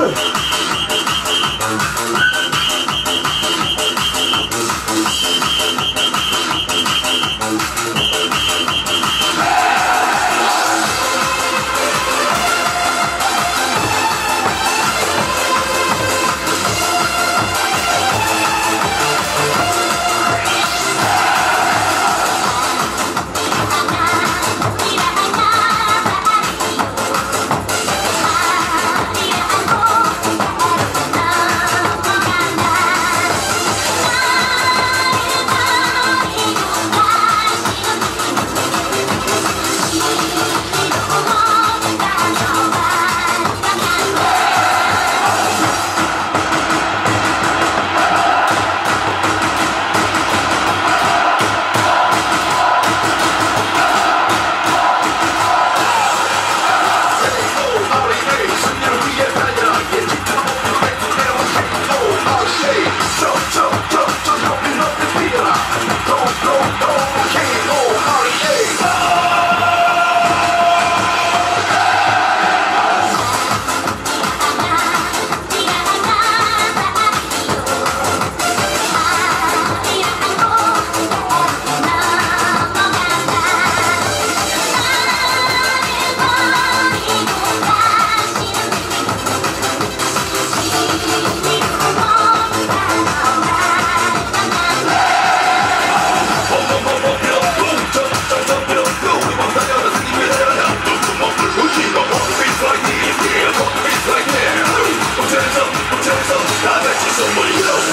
はい somebody else.